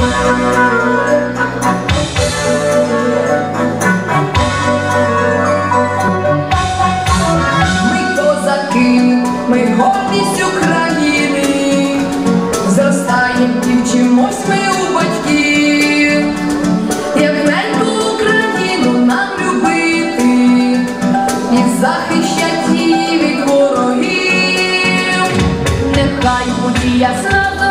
Ми козаки, ми гордість України, зростаємо і вчимось ми у батьків, як неньку Україну нам любити і захищати від ворогів, нехай подія зрада.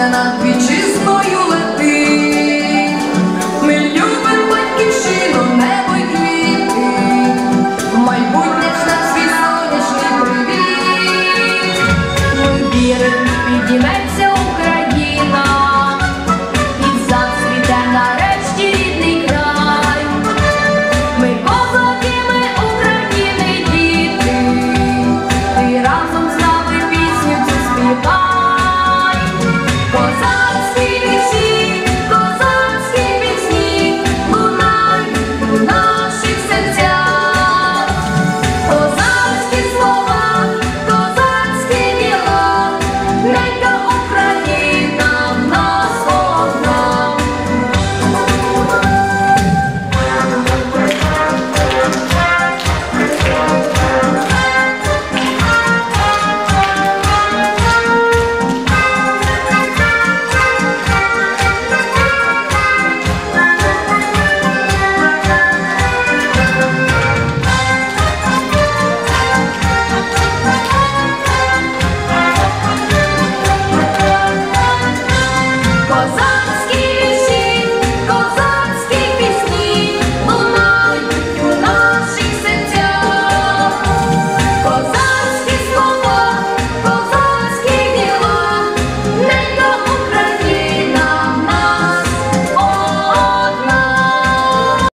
пісня над вітчизною летить, ми любимо батьківщину, небо й квіти, майбутнє ж на свій сонячний привіт, ми віримо.